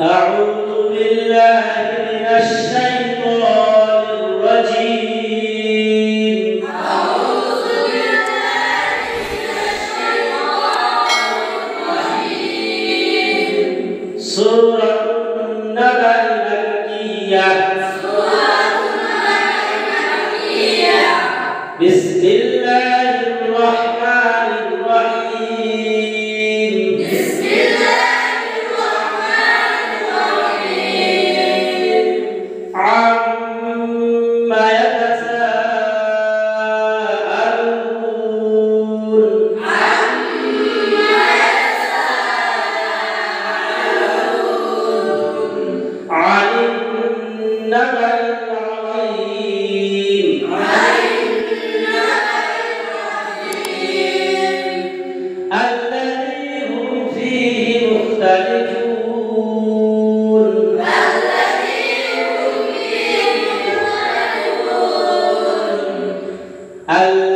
أعوذ بالله من الشيطان الرجيم. أعوذ بالله من الشيطان الرجيم. سورة النبأ المكية. ألا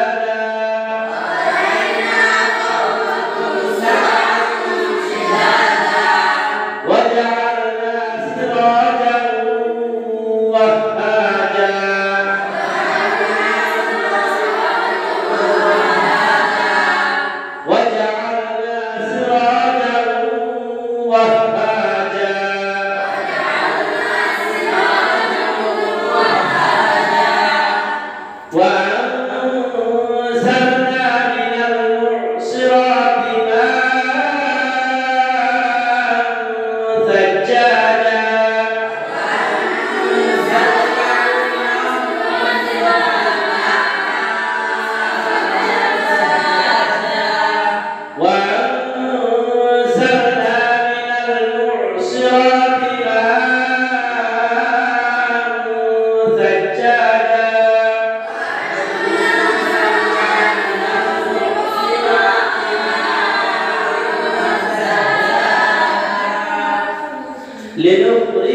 লেনোভো করে